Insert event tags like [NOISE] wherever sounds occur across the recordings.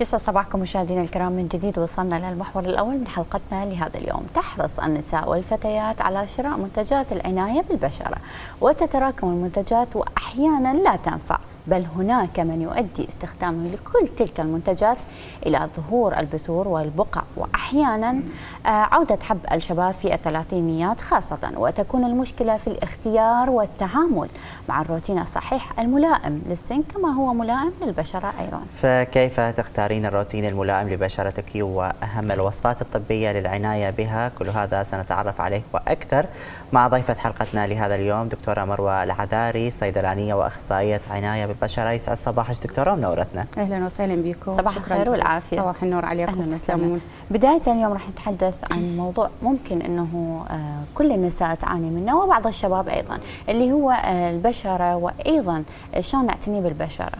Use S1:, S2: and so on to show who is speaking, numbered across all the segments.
S1: يسعد صباحكم مشاهدينا الكرام من جديد وصلنا للمحور الأول من حلقتنا لهذا اليوم، تحرص النساء والفتيات على شراء منتجات العناية بالبشرة، وتتراكم المنتجات واحيانا لا تنفع، بل هناك من يؤدي استخدامه لكل تلك المنتجات إلى ظهور البثور والبقع. وأحيانا آه، عودة حب الشباب في الثلاثينيات خاصة وتكون المشكلة في الاختيار والتعامل مع الروتين الصحيح الملائم للسن كما هو ملائم للبشرة أيضا.
S2: فكيف تختارين الروتين الملائم لبشرتك وأهم الوصفات الطبية للعناية بها؟ كل هذا سنتعرف عليه وأكثر مع ضيفة حلقتنا لهذا اليوم دكتورة مروة العذاري صيدلانية وأخصائية عناية بالبشرة يسعد صباحك دكتورة منورتنا.
S3: أهلا وسهلا بكم.
S1: صباح الخير والعافية.
S3: صباح النور عليكم تسلمون
S1: بداية اليوم راح نتحدث عن موضوع ممكن إنه آه، كل النساء تعاني منه وبعض الشباب أيضا اللي هو آه، البشرة وأيضا شلون نعتني بالبشرة؟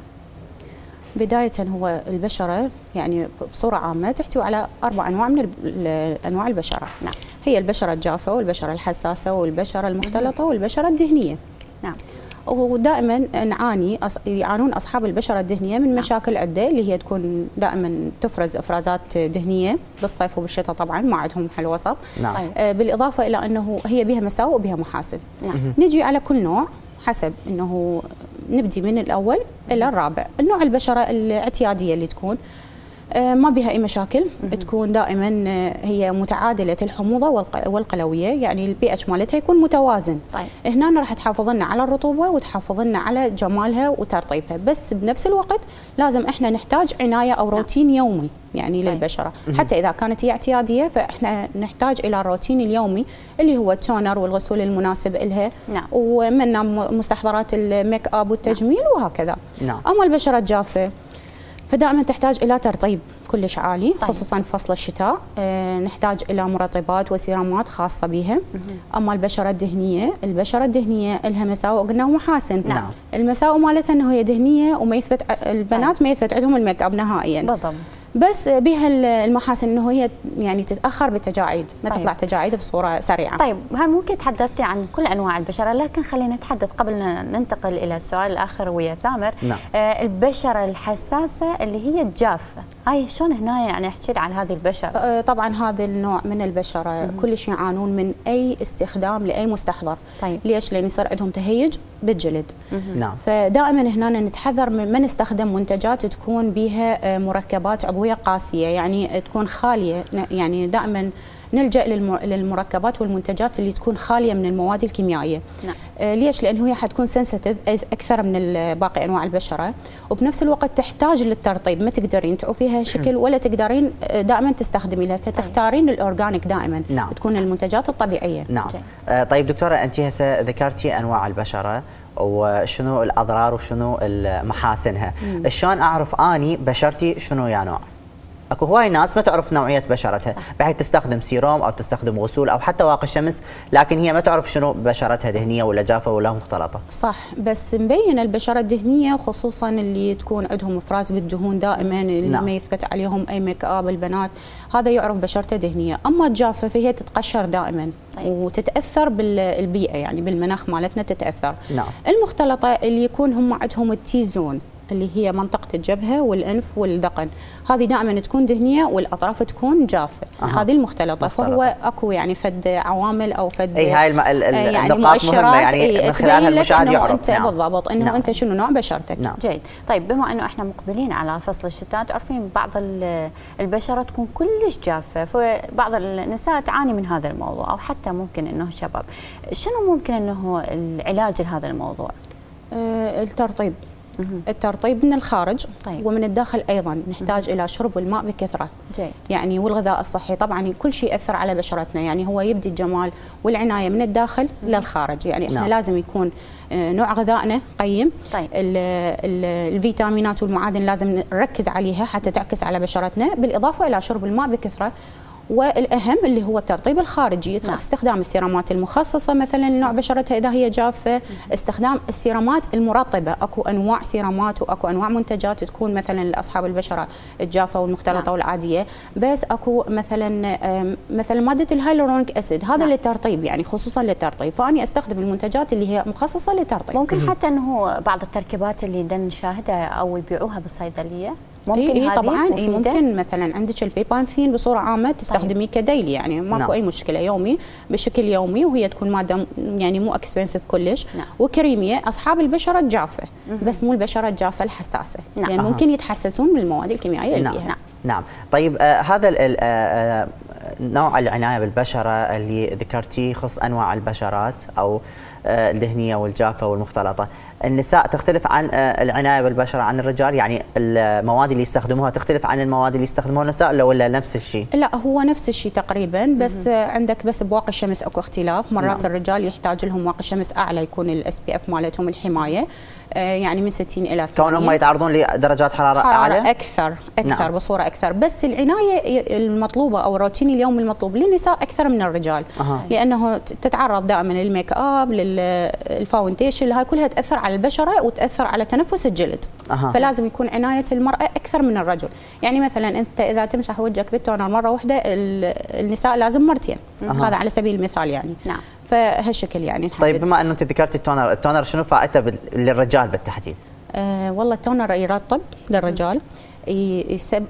S3: بداية هو البشرة يعني بصورة عامة تحتوي على أربع أنواع من أنواع البشرة.
S1: نعم.
S3: هي البشرة الجافة والبشرة الحساسة والبشرة المختلطة والبشرة الدهنية.
S1: نعم.
S3: ودائما نعاني يعانون أصحاب البشرة الدهنية من نعم. مشاكل عدة اللي هي تكون دائما تفرز إفرازات دهنية بالصيف وبالشتاء طبعا ما عندهم حل وسط
S2: نعم.
S3: آه بالإضافة إلى إنه هي بها مساوئ وبها محاسن نعم. نجي على كل نوع حسب إنه نبدي من الأول إلى الرابع النوع البشرة الإعتيادية اللي تكون ما بها أي مشاكل تكون دائما آه، هي متعادلة الحموضة والقلوية يعني البي اتش مالتها يكون متوازن
S1: طيب.
S3: هنا راح تحافظ لنا على الرطوبة وتحافظ لنا على جمالها وترطيبها بس بنفس الوقت لازم إحنا نحتاج عناية أو نعم. روتين يومي يعني طيب. للبشرة حتى إذا كانت هي اعتيادية فإحنا نحتاج إلى الروتين اليومي اللي هو ال toner والغسول المناسب لها
S1: نعم.
S3: ومنها مستحضرات ال make up والتجميل نعم. وهكذا
S2: نعم.
S3: أما البشرة الجافة فدائما تحتاج إلى ترطيب كلش عالي
S1: طيب.
S3: خصوصا في فصل الشتاء. آه نحتاج إلى مرطبات وسيرامات خاصة بها أما البشرة الدهنية البشرة الدهنية لها مساوئ قلنا ومحاسن
S2: نعم.
S3: المساوئ مالتها إنه هي دهنية وما يثبت البنات طيب. ما يثبت عندهم ال make up نهائيا.
S1: بالضبط.
S3: بس بها المحاسن إنه هي يعني تتأخر بالتجاعيد ما طيب. تطلع تجاعيد بصورة سريعة
S1: طيب هاي ممكن تحدثتي عن كل أنواع البشرة لكن خلينا نتحدث قبل ان ننتقل إلى السؤال الآخر ويا ثامر
S2: نعم.
S1: آه البشرة الحساسة اللي هي الجافة هاي شلون هنا يعني أحكي عن هذه البشره
S3: آه طبعا هذا النوع من البشرة. كلش يعانون من أي استخدام لأي مستحضر.
S1: طيب.
S3: ليش؟ لأن يصير عندهم تهيج بالجلد.
S2: نعم.
S3: فدائما هنا نتحذر من ما نستخدم منتجات تكون بها آه، مركبات عضوية قاسية يعني تكون خالية يعني دائما نلجأ للمركبات والمنتجات اللي تكون خالية من المواد الكيميائية.
S1: نعم.
S3: آه ليش؟ لأنه هي حتكون سنسيتيف أكثر من باقي أنواع البشرة. وبنفس الوقت تحتاج للترطيب. ما تقدرين تعوفيها شكل ولا تقدرين آه، دائما تستخدمي لها. فتختارين طيب. الاورجانيك دائما.
S2: نعم.
S3: تكون المنتجات الطبيعية.
S2: نعم. آه طيب دكتورة أنت هسه ذكرتي أنواع البشرة وشنو الأضرار وشنو محاسنها شلون أعرف أني بشرتي شنو يا نوع؟ اكو هواي ناس ما تعرف نوعية بشرتها بحيث تستخدم سيروم أو تستخدم غسول أو حتى واقي شمس لكن هي ما تعرف شنو بشرتها دهنيه ولا جافة ولا مختلطة
S3: صح بس مبين البشرة الدهنيه خصوصا اللي تكون عندهم افراز بالدهون دائما اللي نعم. ما يثبت عليهم أي make up البنات هذا يعرف بشرته دهنيه أما الجافة فهي تتقشر دائما طيب. وتتأثر بالبيئة يعني بالمناخ مالتنا تتأثر
S2: نعم.
S3: المختلطة اللي يكون هم عندهم ال T-zone اللي هي منطقة الجبهة والأنف والذقن هذه دائما تكون دهنية والأطراف تكون جافة أه. هذه المختلطة مختلطة. فهو أكو يعني فد عوامل أو فد
S2: أي هاي الم... ال...
S3: يعني مؤشرات
S2: يعني من خلالها المشاهد يعرف
S3: أنت نعم. بالضبط أنه نعم. أنت شنو نوع بشرتك
S2: نعم.
S1: جيد طيب بما أنه إحنا مقبلين على فصل الشتاء تعرفين بعض البشرة تكون كلش جافة فبعض النساء تعاني من هذا الموضوع أو حتى ممكن أنه شباب شنو ممكن أنه العلاج لهذا الموضوع؟
S3: أه الترطيب الترطيب من الخارج طيب. ومن الداخل أيضا نحتاج إلى شرب الماء بكثرة
S1: جي.
S3: يعني والغذاء الصحي طبعا كل شيء يأثر على بشرتنا يعني هو يبدي الجمال والعناية من الداخل. للخارج يعني إحنا نعم. لازم يكون آه، نوع غذائنا قيم
S1: طيب.
S3: ال ال الفيتامينات والمعادن لازم نركز عليها حتى تعكس على بشرتنا بالإضافة إلى شرب الماء بكثرة والأهم اللي هو الترطيب الخارجي نعم. استخدام السيرامات المخصصة. مثلا لنوع بشرتها إذا هي جافة استخدام السيرامات المرطبة. أكو أنواع سيرامات وأكو أنواع منتجات تكون مثلا لأصحاب البشرة الجافة والمختلطة نعم. والعادية. بس أكو مثلا مثلا مادة ال hyaluronic acid. هذا نعم. للترطيب يعني خصوصا للترطيب. فأني أستخدم المنتجات اللي هي مخصصة للترطيب.
S1: ممكن حتى إنه بعض التركيبات اللي نشاهدها أو يبيعوها بالصيدلية؟ ممكن
S3: إيه إيه طبعا إيه
S1: مفيدة؟
S3: ممكن مثلا عندك البيبانثين بصورة عامة تستخدميه ك daily يعني ماكو
S2: نعم.
S3: أي مشكلة يومي بشكل يومي وهي تكون مادة يعني مو اكسبنسيف كلش
S1: نعم.
S3: وكريمية أصحاب البشرة الجافه بس مو البشرة الجافه الحساسة
S1: نعم.
S3: يعني. ممكن يتحسسون من المواد الكيميائية اللي
S2: نعم
S3: فيها
S2: نعم نعم طيب آه هذا نوع العناية بالبشرة اللي ذكرتيه يخص أنواع البشرات أو آه الدهنيه والجافة والمختلطة. النساء تختلف عن آه العناية بالبشرة عن الرجال؟ يعني المواد اللي يستخدموها تختلف عن المواد اللي يستخدموها النساء ولا- ولا نفس الشيء؟
S3: لا هو نفس الشيء تقريبا بس آه، عندك بس بواقي الشمس أكو اختلاف. مرات
S2: نعم.
S3: الرجال يحتاج لهم واقي شمس أعلى يكون ال SPF مالتهم الحماية. يعني من 60 إلى 80
S2: كونهم يتعرضون لدرجات حرارة,
S3: حرارة
S2: أعلى
S3: أكثر أكثر
S2: نعم.
S3: بصورة أكثر بس العناية المطلوبة أو الروتين اليومي المطلوب للنساء أكثر من الرجال
S2: أها.
S3: لأنه تتعرض دائما لل make up لل foundation هاي كلها تأثر على البشرة وتأثر على تنفس الجلد
S2: أها.
S3: فلازم يكون عناية المرأة أكثر من الرجل يعني مثلا أنت إذا تمسح وجهك بال toner مرة واحدة ال- النساء لازم مرتين
S2: أها.
S3: هذا على سبيل المثال يعني
S1: نعم.
S3: فهالشكل يعني نحدد.
S2: طيب بما أنه أنت ذكرت ال toner ال toner شنو فائدته للرجال بالتحديد
S3: آه والله ال toner يرطب للرجال ي- يسب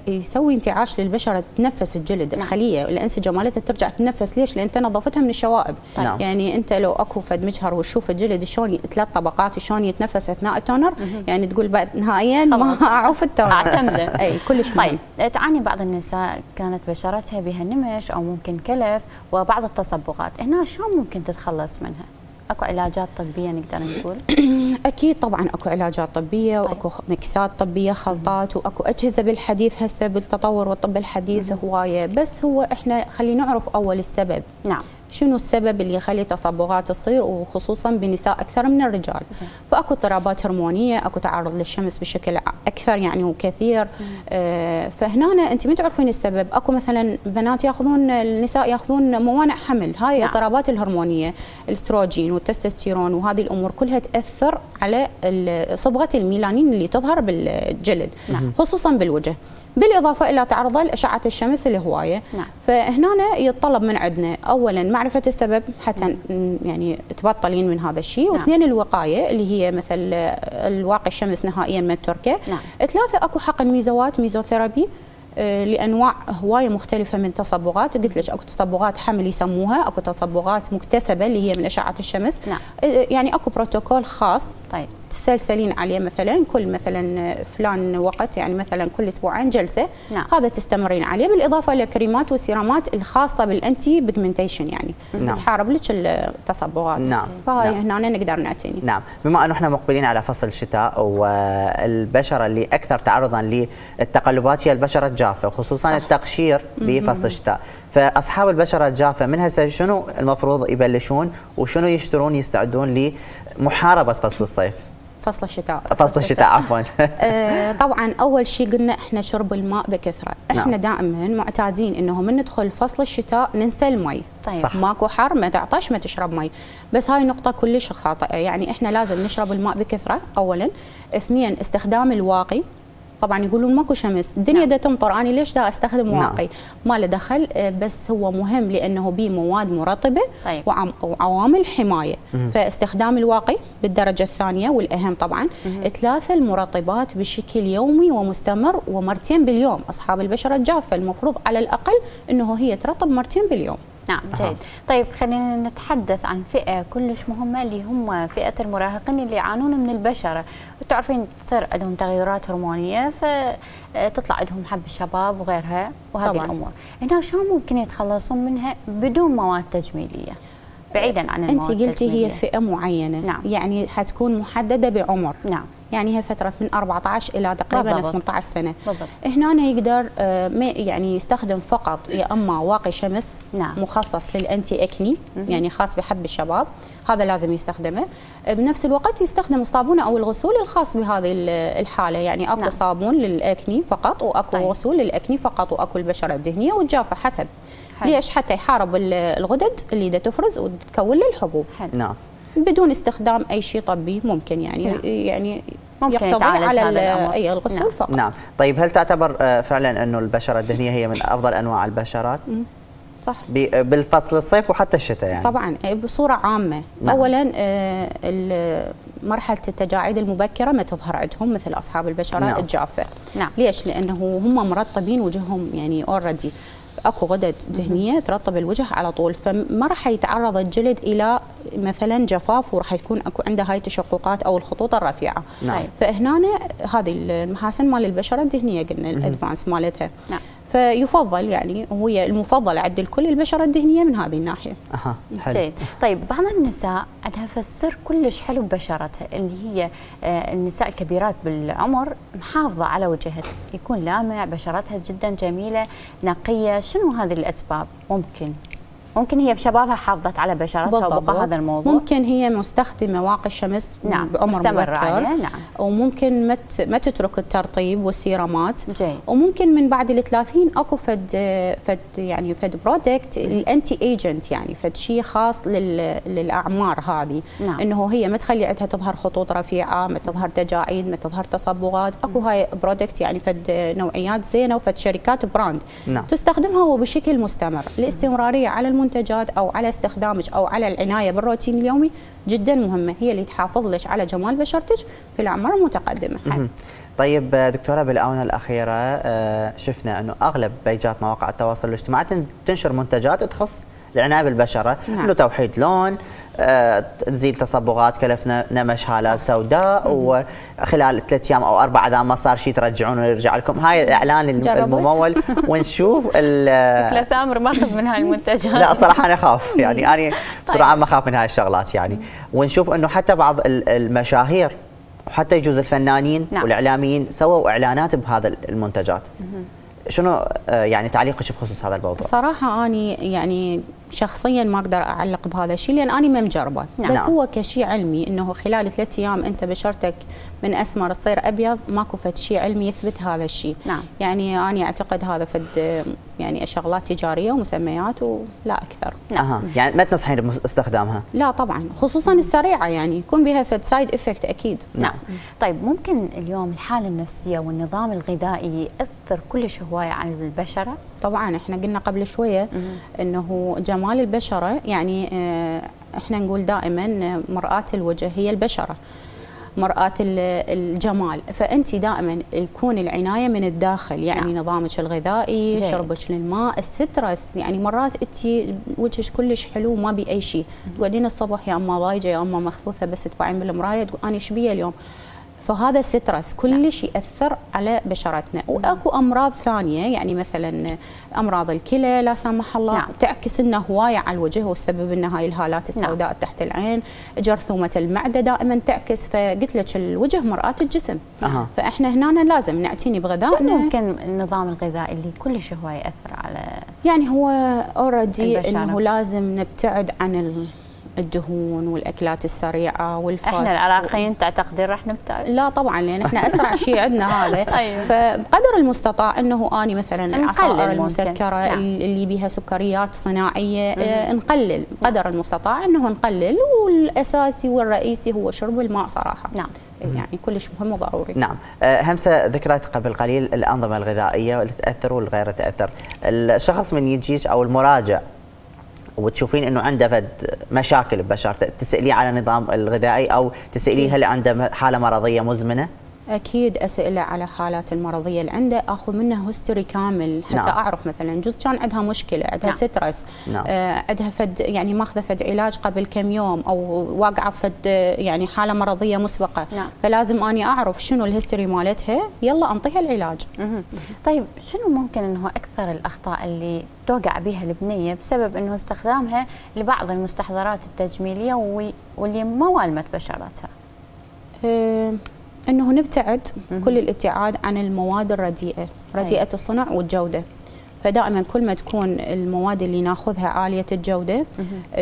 S3: يسوي انتعاش للبشره تنفس الجلد
S1: نعم.
S3: الخليه الانسجه مالتها ترجع تنفس ليش؟ لأن أنت نظفتها من الشوائب
S2: نعم.
S3: يعني أنت لو أكو فد مجهر وتشوف الجلد شلون ثلاث طبقات شلون يتنفس أثناء التونر يعني تقول بعد نهائيا ما. أعوف التونر
S1: أعتمده. [LAUGHS]
S3: أي كلش مهم.
S1: طيب تعاني بعض النساء كانت بشرتها بها نمش أو ممكن كلف وبعض التصبغات هنا شلون ممكن تتخلص منها أكو علاجات طبية نقدر نقول؟ [CLEARS THROAT]
S3: أكيد طبعا أكو علاجات طبية
S1: طيب.
S3: وأكو مكسات طبية خلطات وأكو أجهزة بالحديث هسه بالتطور والطب الحديث هواية. بس هو إحنا خلينا نعرف أول السبب.
S1: نعم.
S3: شنو السبب اللي يخلي تصبغات تصير وخصوصا بالنساء أكثر من الرجال؟
S1: زين.
S3: فأكو اضطرابات هرمونية أكو تعرض للشمس بشكل أكثر يعني وكثير. آه فهنا أنت ما تعرفين السبب؟ أكو مثلا بنات يأخذون النساء يأخذون موانع حمل. هاي
S1: نعم.
S3: الاضطرابات الهرمونية الاستروجين والتستوستيرون وهذه الأمور كلها تأثر على صبغة الميلانين اللي تظهر بالجلد
S1: نعم.
S3: خصوصا بالوجه بالإضافة إلى تعرضه لأشعة الشمس الهوايه
S1: نعم.
S3: فهنا يتطلب من عندنا اولا معرفة السبب حتى ن- يعني تبطلين من هذا الشيء
S1: نعم.
S3: واثنين الوقاية اللي هي مثل الواقي الشمس نهائيا ما نتركه
S1: نعم.
S3: ثلاثة أكو حقن ميزوات ميزوثيرابي آه، لأنواع هواية مختلفة من تصبغات. قلت لك أكو تصبغات حمل يسموها أكو تصبغات مكتسبة اللي هي من أشعة الشمس.
S1: نعم.
S3: آه، يعني أكو بروتوكول خاص.
S1: طيب.
S3: تسلسلين عليه مثلا كل مثلا فلان وقت يعني مثلا كل أسبوعين جلسة
S1: نعم.
S3: هذا تستمرين عليه بالإضافة إلى كريمات والسيرامات الخاصة بال anti pigmentation يعني
S2: نعم.
S3: تحارب لك التصبغات
S2: نعم.
S3: فهاي
S2: نعم.
S3: هنا نقدر نعتني
S2: نعم بما انه إحنا مقبلين على فصل الشتاء والبشرة اللي أكثر تعرضا للتقلبات هي البشرة الجافة وخصوصا
S3: صح.
S2: التقشير بفصل الشتاء فأصحاب البشرة الجافة من هسه شنو المفروض يبلشون وشنو يشترون يستعدون لمحاربة فصل الصيف
S3: فصل الشتاء.
S2: فصل الشتاء عفوا. [LAUGHS]
S3: آه، طبعا أول شيء قلنا إحنا شرب الماء بكثرة. إحنا
S2: نعم.
S3: دائما معتادين إنه من ندخل فصل الشتاء ننسى المي.
S1: طيب.
S2: صح.
S3: ماكو حر ما تعطش ما تشرب مي. بس هاي نقطة كلش خاطئة. يعني إحنا لازم نشرب الماء بكثرة اولا. اثنين استخدام الواقي. طبعا يقولون ماكو شمس. الدنيا
S1: نعم.
S3: دا تمطر أنا ليش دا أستخدم
S2: نعم.
S3: واقي ما له دخل بس هو مهم لأنه بيه مواد مرطبة
S1: طيب.
S3: وعوامل حماية. فاستخدام الواقي بالدرجة الثانية والأهم طبعا. ثلاثة المرطبات بشكل يومي ومستمر ومرتين باليوم. أصحاب البشرة الجافة المفروض على الأقل إنه هي ترطب مرتين باليوم.
S1: نعم جيد. طيب خلينا نتحدث عن فئة كلش مهمة اللي هم فئة المراهقين اللي يعانون من البشرة وتعرفين تصير عندهم تغيرات هرمونية فتطلع عندهم حب الشباب وغيرها وهذه
S3: طبعاً.
S1: الأمور. هنا شلون ممكن يتخلصون منها بدون مواد تجميلية؟ بعيدا عن
S3: أنت
S1: المواد
S3: قلتي هي
S1: التجميلية.
S3: فئة معينة.
S1: نعم.
S3: يعني حتكون محددة بعمر.
S1: نعم.
S3: يعني هي فترة من 14 إلى تقريبا
S1: بالضبط.
S3: 18 سنة
S1: بالضبط.
S3: هنا يقدر آه، ما- يعني يستخدم فقط يا أما واقي شمس
S1: نعم.
S3: مخصص للأنتي أكني يعني خاص بحب الشباب هذا لازم يستخدمه بنفس الوقت يستخدم الصابون أو الغسول الخاص بهذه ال- الحالة يعني أكو
S1: نعم.
S3: صابون للأكني فقط وأكو
S1: طيب.
S3: غسول للأكني فقط وأكو البشرة الدهنيه والجافة حسب
S1: حلو.
S3: ليش حتى يحارب ال- الغدد اللي دا تفرز وتكون له الحبوب
S1: حلو
S2: نعم
S3: بدون استخدام أي شيء طبي ممكن يعني
S1: نعم.
S3: يعني
S1: ممكن
S3: يقتضي
S1: يتعالج
S3: على
S1: هذا
S3: ال-
S1: الأمر.
S3: أي الغسول
S1: نعم.
S3: فقط
S2: نعم طيب هل تعتبر آه، فعلا أنه البشرة الدهنية هي من أفضل أنواع البشرات
S3: صح
S2: ب- بالفصل الصيف وحتى الشتاء يعني
S3: طبعا بصورة عامة
S2: نعم.
S3: اولا آه، مرحلة التجاعيد المبكرة ما تظهر عندهم مثل أصحاب البشره
S2: نعم.
S3: الجافة
S1: نعم.
S3: ليش لأنه هم مرطبين وجههم يعني already أكو غدد دهنيه ترطب الوجه على طول فما راح يتعرض الجلد إلى مثلا جفاف وراح يكون أكو عنده هاي التشققات أو الخطوط الرفيعة
S2: نعم.
S3: فهنا هذه المحاسن مال البشرة الدهنيه قلنا ال advantages مالتها
S1: نعم.
S3: فيفضل يعني وهي المفضله عند الكل البشرة الدهنيه من هذه الناحية.
S2: أها حلو.
S1: جيد. طيب بعض النساء عندها فسر كلش حلو ببشرتها اللي هي آه، النساء الكبيرات بالعمر محافظة على وجهها. يكون لامع بشرتها جدا جميلة نقية. شنو هذه الأسباب؟ ممكن. ممكن هي بشبابها حافظت على بشرتها وبقى هذا الموضوع.
S3: ممكن هي مستخدمة واقي الشمس
S1: نعم،
S3: بعمر
S1: مستمرة
S3: مبكر.
S1: عليه، نعم.
S3: وممكن ما ما تترك الترطيب والسيرامات.
S1: جيد.
S3: وممكن من بعد ال 30 أكو فد فد يعني فد product ال anti aging يعني فد شيء خاص لل للأعمار هذه.
S1: نعم.
S3: إنه هي ما تخلي عندها تظهر خطوط رفيعة ما تظهر تجاعيد ما تظهر تصبغات. أكو هاي product يعني فد نوعيات زينة وفد شركات brand
S2: نعم.
S3: تستخدمها وبشكل مستمر. الاستمرارية على المنتجات أو على استخدامك أو على العناية بالروتين اليومي جدا مهمة هي اللي تحافظ لك على جمال بشرتك في الأعمار
S2: المتقدمة. طيب دكتورة بالآونة الأخيرة آه، شفنا أنه أغلب بيجات مواقع التواصل الاجتماعي تن- تنشر منتجات تخص العنايه بالبشره
S3: نعم.
S2: إنه توحيد لون آه، تزيل تصبغات كلفنا نمش هالات سوداء وخلال ثلاث أيام أو أربع اذا ما صار شيء ترجعونه ويرجع لكم. هاي
S3: الإعلان؟
S2: الممول [LAUGHS] ونشوف ال-
S1: لا سامر ماخذ من هاي المنتجات.
S2: لا صراحة أنا أخاف. يعني أنا بصراحة ما أخاف من هاي الشغلات يعني. ونشوف إنه حتى بعض ال- المشاهير وحتى يجوز الفنانين
S1: نعم.
S2: والإعلاميين سووا إعلانات بهذا المنتجات. شنو آه، يعني تعليقك بخصوص هذا الموضوع؟
S3: بصراحه أني يعني شخصيا ما أقدر أعلق بهذا الشيء لأن أنا ما مجربه
S1: نعم.
S3: بس هو كشيء علمي إنه خلال ثلاث أيام أنت بشرتك من أسمر تصير أبيض ماكو فد شيء علمي يثبت هذا الشيء.
S1: نعم.
S3: يعني أنا أعتقد هذا فد يعني شغلات تجارية ومسميات ولا أكثر.
S2: أها. يعني ما تنصحين باستخدامها
S3: لا طبعا. خصوصا السريعة يعني. يكون بها فد side effect أكيد.
S1: نعم. طيب ممكن اليوم الحالة النفسية والنظام الغذائي يأثر كلش هواية على البشرة؟
S3: طبعا. إحنا قلنا قبل شوية إنه جمال البشرة يعني آه، إحنا نقول دائما آه، مرآة الوجه هي البشرة مرآة ال- الجمال فأنت دائما يكون العناية من الداخل يعني
S1: نعم.
S3: نظامك الغذائي
S1: جيد.
S3: شربك للماء ال stress يعني مرات انت وجهك كلش حلو ما بي أي شيء تقعدين الصبح يا أما ضايجة يا أما مخثوثة بس تبعين بالمراية تقول أنا إيش بيا اليوم فهذا السترس كلش يأثر على بشرتنا. وأكو أمراض ثانية يعني مثلا أمراض الكلى لا سمح الله
S1: نعم.
S3: تعكس لنا هواية على الوجه والسبب إن هاي الهالات السوداء تحت العين جرثومة المعدة دائما تعكس. فقلت لك الوجه مرآة الجسم.
S2: أها.
S3: فإحنا هنا لازم نعتني
S1: شنو
S3: بغذائنا
S1: ممكن النظام الغذائي اللي كلش هواية يأثر على
S3: يعني هو
S1: already.
S3: إنه لازم نبتعد عن ال- الدهون والأكلات السريعة وال
S1: fast إحنا العراقيين تعتقدين راح نبتعد
S3: لا طبعا لأن إحنا أسرع شيء عندنا هذا. [LAUGHS]
S1: أيوة.
S3: فبقدر المستطاع إنه أني مثلا
S1: نقلل
S3: العصائر. المسكرة
S1: نعم.
S3: اللي بها سكريات صناعية آه، نقلل. قدر المستطاع إنه نقلل والأساسي والرئيسي هو شرب الماء صراحة.
S1: نعم.
S3: يعني كلش مهم وضروري.
S2: نعم. آه، همسة ذكرت قبل قليل الأنظمة الغذائية واللي تاثر والغير تاثر الشخص من يجيك أو المراجع وتشوفين إنه عنده فد مشاكل ببشرته تسأليه على النظام الغذائي أو تسأليه هل عنده حالة مرضية مزمنة؟
S3: أكيد أسأله على حالات المرضية اللي عنده أخذ منها history كامل حتى
S2: نعم.
S3: أعرف مثلا جزء كان عندها مشكلة عندها
S1: نعم.
S3: stress
S2: نعم.
S3: آه عندها فد يعني ماخذة فد علاج قبل كم يوم أو واقعة فد يعني حالة مرضية مسبقة
S1: نعم.
S3: فلازم أني أعرف شنو الهيستوري مالتها يلا أنطيها العلاج.
S1: طيب شنو ممكن إنه أكثر الأخطاء اللي توقع بها البنية بسبب إنه استخدامها لبعض المستحضرات التجميلية واللي ما والمت بشرتها؟
S3: آه إنه نبتعد كل الابتعاد عن المواد الرديئة رديئة الصنع والجودة. فدائما كل ما تكون المواد اللي ناخذها عالية الجودة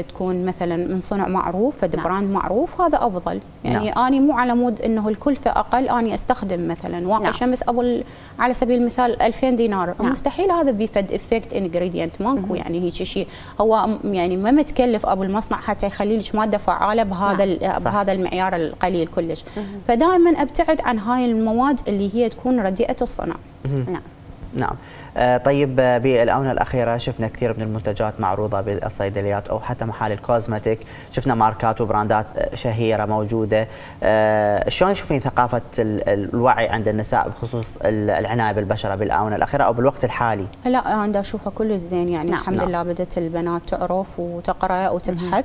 S3: تكون مثلا من صنع معروف فد
S1: نعم.
S3: brand معروف هذا أفضل. يعني
S2: نعم.
S3: أني مو على مود إنه الكلفه أقل أني أستخدم مثلا واقي
S1: نعم.
S3: شمس أبو على سبيل المثال 2000 دينار.
S1: نعم.
S3: مستحيل هذا بي فد active ingredient ماكو يعني هيك شيء. هو يعني ما متكلف أبو المصنع حتى يخلي لك مادة فعالة بهذا
S1: نعم.
S3: بهذا المعيار القليل كلش. فدائما أبتعد عن هاي المواد اللي هي تكون رديئة الصنع.
S1: نعم.
S2: نعم. آه، طيب آه، بالآونة الأخيرة شفنا كثير من المنتجات معروضة بالصيدليات أو حتى محال الكوزمتيك شفنا ماركات وبراندات آه، شهيرة موجودة. شلون تشوفين ثقافة الوعي عند النساء بخصوص العناية بالبشرة بالآونة الأخيرة أو بالوقت الحالي؟
S3: لا أنا أشوفها كل زين يعني. نعم. الحمد نعم. لله بدأت البنات تعرف وتقرأ وتبحث.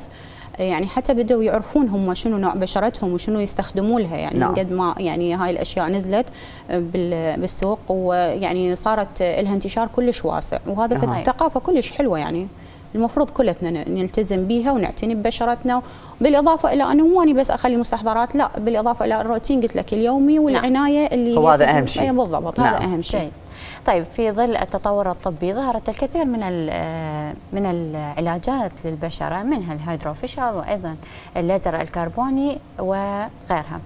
S3: يعني حتى بدأوا يعرفون هم شنو نوع بشرتهم وشنو يستخدموا لها يعني نعم. من قد ما يعني هاي الأشياء نزلت بالسوق ويعني صارت لها انتشار كلش واسع وهذا نعم. في الثقافة كلش حلوة يعني المفروض كلتنا نلتزم بها ونعتني ببشرتنا بالإضافة إلى أنه مو اني بس أخلي مستحضرات لا بالإضافة إلى الروتين قلت لك اليومي نعم. والعناية اللي
S2: هو هذا أهم شيء
S3: بالضبط نعم. هذا اهم شيء
S1: طيب في ظل التطور الطبي ظهرت الكثير من من العلاجات للبشرة منها ال Hydrafacial وأيضا الليزر الكربوني وغيرها.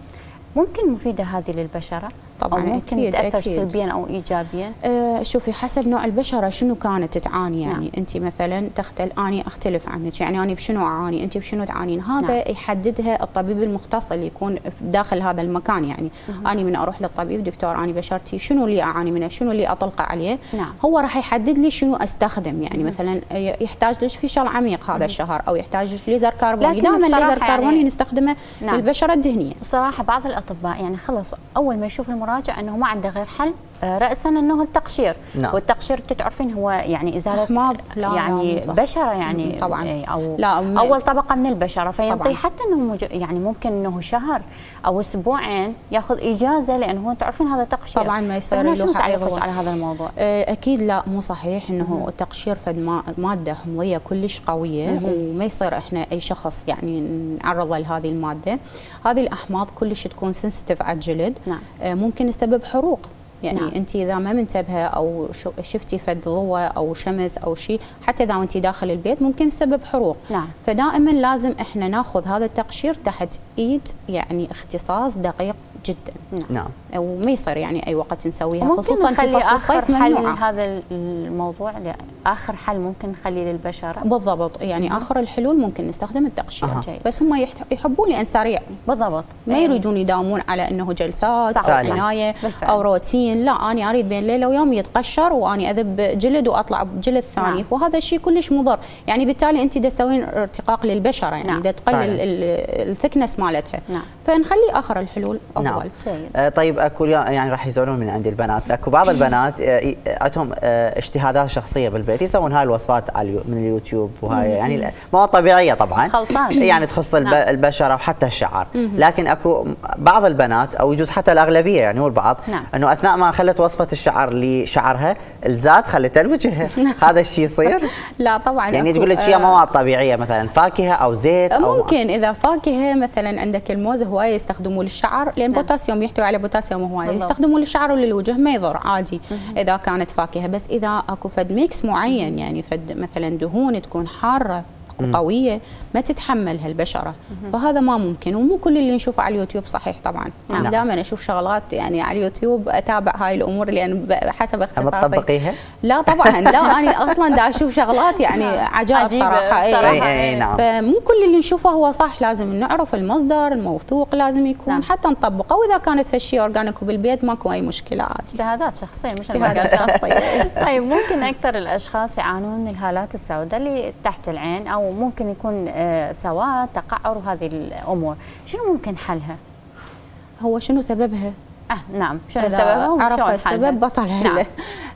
S1: ممكن مفيدة هذه للبشرة؟ طبعا أو ممكن أكيد تاثر أكيد. سلبيا أو ايجابيا
S3: أه شوفي حسب نوع البشرة شنو كانت تعاني يعني نعم. انت مثلا تختل أني أختلف عنك يعني أنا بشنو أعاني انت بشنو تعانين هذا نعم. يحددها الطبيب المختص اللي يكون داخل هذا المكان يعني مه. أني من أروح للطبيب دكتور أني بشرتي شنو اللي أعاني منه شنو اللي اطلقه عليه نعم. هو راح يحدد لي شنو أستخدم يعني مه. مثلا يحتاج ليش فيشل عميق هذا مه. الشهر أو يحتاج ليزر كربوني دائما الليزر كربوني يعني نستخدمه نعم. للبشرة الدهنيه
S1: صراحة بعض الأطباء يعني خلص أول ما يشوف المراجع إنه ما عنده غير حل؟ راسا إنه التقشير. نعم. والتقشير تعرفين هو يعني إزالة
S3: احماض
S1: لا يعني لا بشرة يعني طبعا. أو لا أول طبقة من البشرة. فينطي حتى إنه يعني ممكن إنه شهر أو أسبوعين ياخذ إجازة لأنه هو تعرفين هذا تقشير.
S3: طبعا ما يصير له
S1: على هذا الموضوع؟
S3: آه، أكيد لا مو صحيح إنه التقشير فد مادة حمضية كلش قوية وما يصير إحنا أي شخص يعني نعرضه لهذه المادة. هذه الأحماض كلش تكون سنسيتيف على الجلد. نعم. آه، ممكن تسبب حروق. يعني نعم. انت اذا ما منتبهة أو شفتي فد ضوء أو شمس أو شيء حتى اذا انت داخل البيت ممكن تسبب حروق نعم. فدائما لازم إحنا ناخذ هذا التقشير تحت ايد يعني اختصاص دقيق جدا. نعم. وما يصير يعني أي وقت نسويها خصوصا في فصل الصيف
S1: ممنوعه هذا الموضوع اخر حل ممكن نخليه للبشرة؟
S3: بالضبط. يعني مم. آخر الحلول ممكن نستخدم التقشير أه. بس هم يحبون لأن سريع.
S1: بالضبط.
S3: ما يريدون يداومون على إنه جلسات صح. أو عناية أو روتين. لا أنا أريد بين ليلة ويوم يتقشر واني أذب جلد وأطلع بجلد ثاني. نعم. وهذا الشيء كلش مضر. يعني بالتالي أنت تسوين ارتقاق للبشرة. يعني نعم. تقلل الثكنس مالتها. نعم. فنخلي آخر الحلول أفضل. نعم.
S2: آه طيب أكو يعني راح يزعلون من عندي البنات. أكو بعض البنات آه عندهم آه اجتهادات شخصية بالبيت. يسوون هاي الوصفات على من اليوتيوب وهاي. يعني مواد طبيعية طبعا.
S1: خلطان.
S2: يعني تخص نعم. البشره وحتى الشعر. لكن أكو بعض البنات أو يجوز حتى الأغلبية يعني مو البعض نعم. إنه أثناء ما خلت وصفة الشعر لشعرها الزايد خلتها لوجهها. [LAUGHS] هذا الشيء يصير؟
S3: لا طبعا.
S2: يعني تقول لك هي مواد طبيعية مثلا فاكهة أو زيت
S3: أو ممكن إذا فاكهة مثلا عندك الموز هواية يستخدموه للشعر لأن نعم. بوتاسيوم يحتوي على بوتاسيوم هوايه يستخدموه للشعر وللوجه ما يضر عادي إذا كانت فاكهة بس إذا أكو فد mix معين يعني فد مثلا دهون تكون حارة قوية ما تتحملها البشره فهذا ما ممكن ومو كل اللي نشوفه على اليوتيوب صحيح طبعا. نعم. يعني دائما أشوف شغلات يعني على اليوتيوب أتابع هاي الأمور لأن حسب اختصاصي.
S2: تطبقيها؟
S3: لا طبعا لا أنا [LAUGHS] أصلا دا أشوف شغلات يعني عجائب صراحة.
S2: اي اي إيه، نعم.
S3: فمو كل اللي نشوفه هو صح لازم نعرف المصدر الموثوق لازم يكون نعم. حتى نطبقه. وإذا كانت في شيء organic وبالبيت ماكو أي مشكله
S1: اجتهادات شخصية مش اجتهادات شخصية. [LAUGHS] طيب ممكن أكثر الأشخاص يعانون من الهالات السوداء اللي تحت العين أو ممكن يكون آه، سواد تقعر وهذه الأمور. شنو ممكن حلها؟
S3: هو شنو سببها؟
S1: آه نعم. شنو سببها؟
S3: عرف السبب بطل نعم.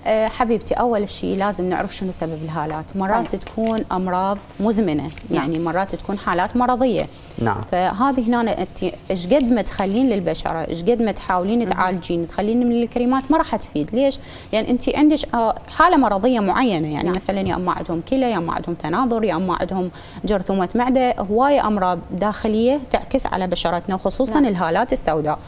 S3: آه حبيبتي أول شيء لازم نعرف شنو سبب الهالات مرات طيب. تكون أمراض مزمنة نعم. يعني مرات تكون حالات مرضية
S2: نعم
S3: فهذه هنا أنت إيش قد ما تخلين للبشرة إيش قد ما تحاولين تعالجين تخلين من الكريمات ما راح تفيد ليش لأن أنت عندك آه، حالة مرضية معينة يعني نعم. مثلا يا أما عندهم كلى يا أما عندهم تناظر يا أما عندهم جرثومة معدة هوايه أمراض داخلية تعكس على بشرتنا وخصوصا نعم. الهالات السوداء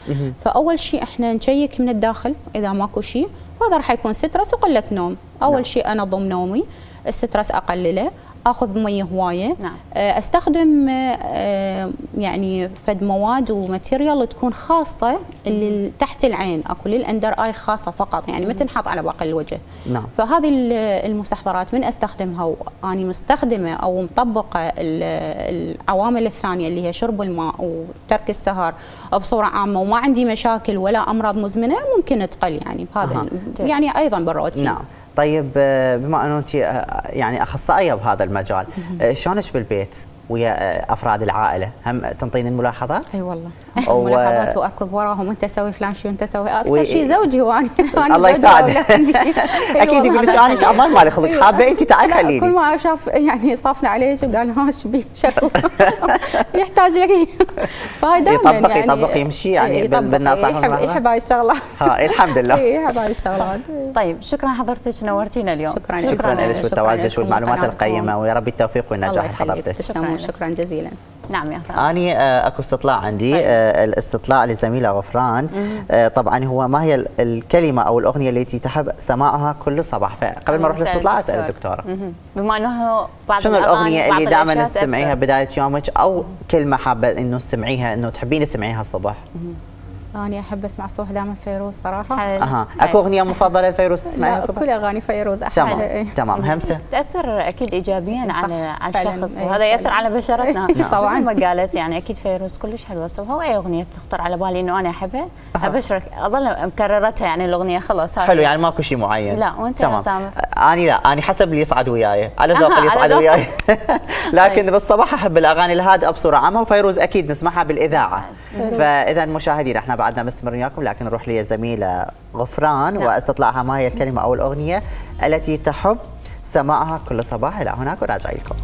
S3: فأول شيء إحنا نشيك من الداخل إذا ماكو شيء هذا راح يكون stress وقلة نوم أول نعم. شيء انظم نومي ال stress أقلله أخذ ميه هواية.
S1: نعم.
S3: آه، أستخدم آه، يعني فد مواد و material تكون خاصة اللي تحت العين. أكو للأندر آي خاصة فقط يعني ما تنحط على باقي الوجه.
S2: نعم.
S3: فهذه ال- المستحضرات من أستخدمها؟ وأني مستخدمة أو مطبقة ال- العوامل الثانية اللي هي شرب الماء وترك السهر بصورة عامة وما عندي مشاكل ولا أمراض مزمنة ممكن تقل يعني بهذا. ال- يعني أيضا بالروتين.
S2: نعم. طيب آه، بما أنه أنت آه، يعني أخصائية بهذا المجال آه، شلونك بالبيت؟ ويا أفراد العائلة. هم تنطين الملاحظات؟
S3: أي والله.
S2: و-
S3: ملاحظات وأركض وراهم. انت سوي فلان شو أنت سوي أكثر
S2: و-
S3: شيء زوجي وأنا [LAUGHS]
S2: الله يساعده [LAUGHS] أكيد يقول لك أنا تعبان مالي خلق حابة. أنت تعال
S3: كل
S2: خليني.
S3: ما شاف يعني صافنا عليه شو قال ها شو بيه شكو [LAUGHS] يحتاج لك. فهاي دائما
S2: يطبق-
S3: يعني
S2: يطبق يمشي يعني
S3: يطبق،
S2: بال- بالنصائح
S3: يحب هاي الشغله
S2: ها الحمد لله.
S3: إيه، يحب هاي الشغلات.
S1: طيب شكرا حضرتك نورتينا اليوم.
S3: شكراً.
S2: شكرا
S3: شكراً
S2: لك
S3: شكراً
S2: والتواجد والمعلومات. القيمة. ويا رب التوفيق والنجاح. لحضرتك
S3: تسلمون
S1: شكراً.
S3: شكرا جزيلا
S1: نعم يا فندم
S2: أني آه، أكو استطلاع عندي
S1: طيب.
S2: آه، الاستطلاع لزميلة غفران آه، طبعا هو ما هي ال- الكلمة أو الأغنية التي تحب سماعها كل صباح فقبل ما
S1: أروح
S2: للاستطلاع أسأل
S1: الدكتور. الدكتورة. بما أنه بعض
S2: شنو الأغنية
S1: بعض
S2: اللي دائما تسمعيها. بداية يومك أو كلمة حابة إنه تسمعيها إنه تحبين تسمعيها الصبح
S3: أنا أحب أسمع صوت دائما فيروز. أها
S1: حلو.
S2: أكو أغنية مفضلة لفيروز تسمعيها
S3: لا،
S2: الصبح
S3: كل أغاني فيروز أحلى
S2: تمام
S3: إيه.
S2: تمام همسة
S1: تأثر أكيد ايجابيا
S3: صح،
S1: على على. الشخص
S3: إيه،
S1: وهذا
S3: فعلاً.
S1: على بشرتنا
S3: نعم. طبعاً.
S1: مثل ما قالت يعني أكيد فيروز كلش حلوة سوها أي أغنية تخطر على بالي إنه أنا أحبها أبشرك أظل مكررتها يعني الأغنية خلاص.
S2: حلو يعني ماكو شيء معين
S1: لا، وأنت
S2: تمام
S1: سامر؟
S2: اني لا اني حسب اللي يصعد وياي على ذوق
S1: أها،
S2: اللي يصعد. وياي [LAUGHS] لكن
S1: طيب.
S2: بالصباح أحب الأغاني الهادئة بصورة عامة وفيروز أكيد نسمعها بالإذاعة فاذا مشاهدينا إحنا بعدنا مستمرين وياكم لكن نروح لزميلة غفران
S1: نعم.
S2: واستطلاعها ما هي الكلمة أو الأغنية التي تحب سماعها كل صباح إلى هناك وراجعي لكم